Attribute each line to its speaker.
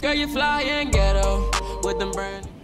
Speaker 1: Girl, you fly and ghetto with them brand